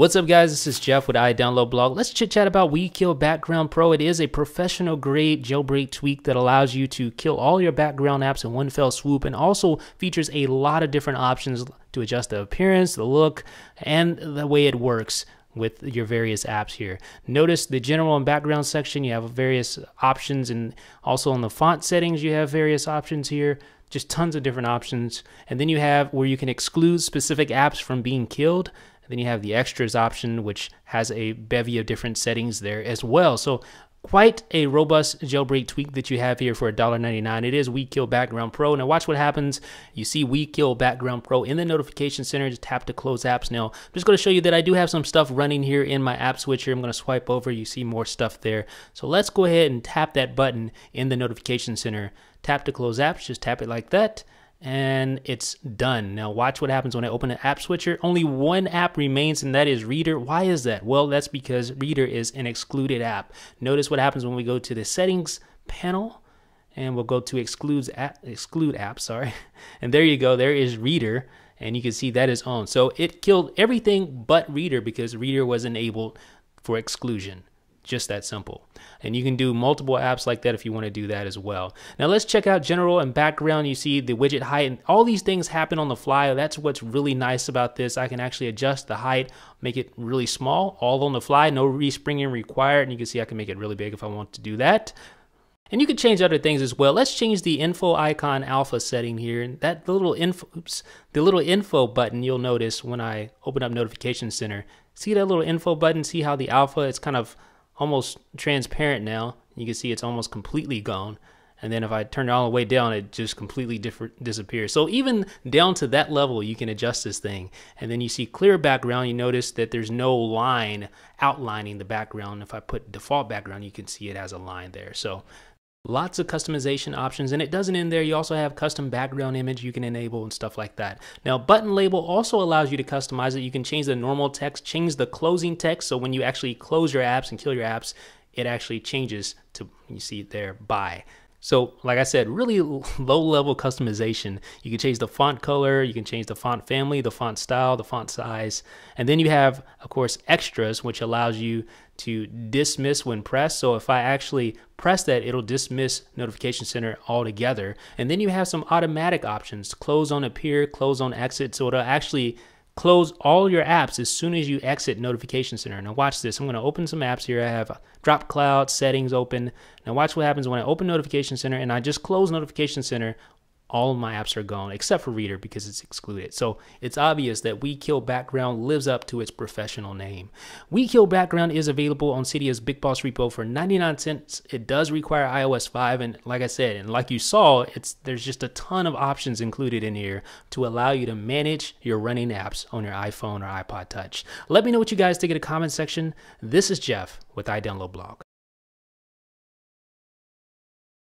What's up guys, this is Jeff with iDownloadBlog. Let's chit chat about WeeKillBackground Pro. It is a professional grade jailbreak tweak that allows you to kill all your background apps in one fell swoop and also features a lot of different options to adjust the appearance, the look, and the way it works with your various apps here. Notice the general and background section, you have various options and also on the font settings, you have various options here just tons of different options. And then you have where you can exclude specific apps from being killed. Then you have the extras option, which has a bevy of different settings there as well. So quite a robust jailbreak tweak that you have here for $1.99. It is WeeKillBackground Pro. Now watch what happens. You see WeeKillBackground Pro in the notification center. Just tap to close apps. Now I'm just going to show you that I do have some stuff running here in my app switcher. I'm going to swipe over. You see more stuff there. So let's go ahead and tap that button in the notification center. Tap to close apps. Just tap it like that and it's done. Now watch what happens when I open an app switcher. Only one app remains and that is Reader. Why is that? Well, that's because Reader is an excluded app. Notice what happens when we go to the settings panel and we'll go to excludes app, exclude app, sorry. And there you go. There is Reader and you can see that is on. So it killed everything but Reader because Reader was enabled for exclusion. Just that simple. And you can do multiple apps like that if you want to do that as well. Now let's check out general and background. You see the widget height and all these things happen on the fly. That's what's really nice about this. I can actually adjust the height, make it really small, all on the fly, no respringing required. And you can see I can make it really big if I want to do that. And you can change other things as well. Let's change the info icon alpha setting here. And that little info, oops, the little info button you'll notice when I open up Notification Center. See that little info button? See how the alpha, it's kind of almost transparent now. You can see it's almost completely gone. And then if I turn it all the way down, it just completely different disappears. So even down to that level, you can adjust this thing. And then you see clear background, you notice that there's no line outlining the background. If I put default background, you can see it has a line there. So Lots of customization options, and it doesn't end there. You also have custom background image you can enable and stuff like that. Now, button label also allows you to customize it. You can change the normal text, change the closing text, so when you actually close your apps and kill your apps, it actually changes to, you see it there, by. So, like I said, really low level customization. You can change the font color, you can change the font family, the font style, the font size. And then you have, of course, extras, which allows you to dismiss when pressed. So if I actually press that, it'll dismiss Notification Center altogether. And then you have some automatic options, close on appear, close on exit. So it'll actually close all your apps as soon as you exit Notification Center. Now watch this. I'm going to open some apps here. I have Drop Cloud settings open. Now watch what happens when I open Notification Center and I just close Notification Center all of my apps are gone except for Reader because it's excluded. So it's obvious that WeeKillBackground lives up to its professional name. WeeKillBackground is available on Cydia's BigBoss repo for 99 cents. It does require iOS 5 and like I said, and like you saw, it's there's just a ton of options included in here to allow you to manage your running apps on your iPhone or iPod Touch. Let me know what you guys think in the comment section. This is Jeff with iDownloadBlog.